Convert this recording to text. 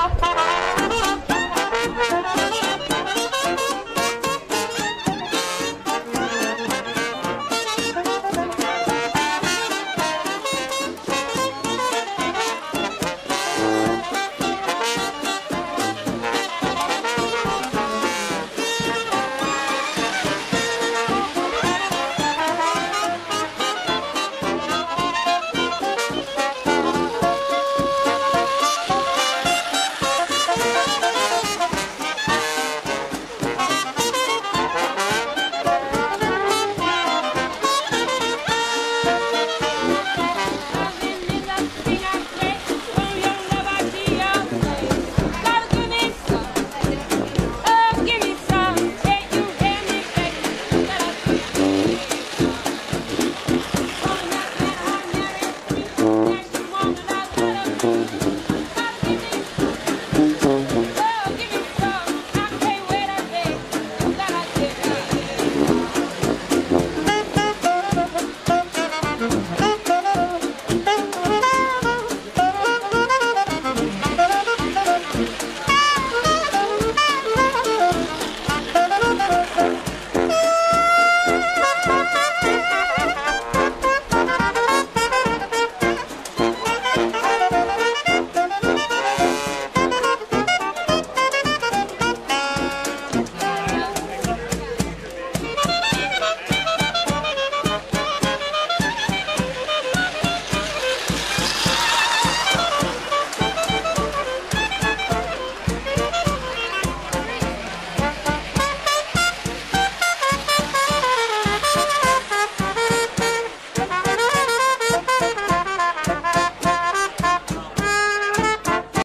Tchau, tchau. Mm-hmm.